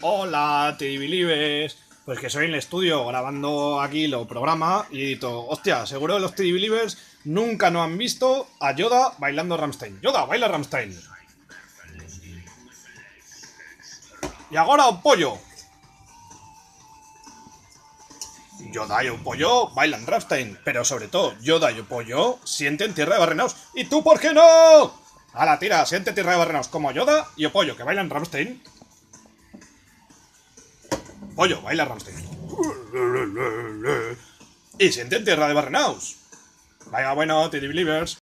Hola, TV Believers. Pues que soy en el estudio grabando aquí lo programa y edito. Hostia, seguro los TV Believers nunca no han visto a Yoda bailando Ramstein. Yoda, baila Ramstein. Y ahora un pollo. Yoda y un pollo bailan Ramstein, pero sobre todo Yoda y un pollo sienten tierra de barrenaos. ¿Y tú por qué no? A la tira, siente tierra de barrenaos como Yoda y pollo que bailan Ramstein. Pollo, baila Ramstein. Y sienten tierra de barrenaos. Vaya bueno, Teddy Believers.